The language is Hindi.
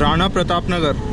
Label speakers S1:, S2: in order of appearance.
S1: राणा प्रताप नगर